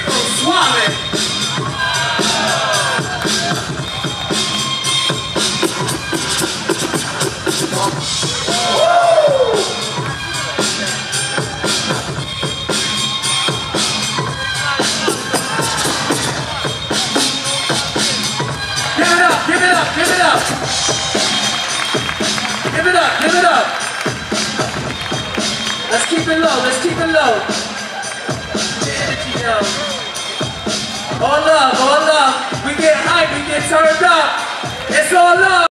Rico Suave. Give it up, give it up. Let's keep it low, let's keep it low. All love, all love. We get hype, we get turned up. It's all love.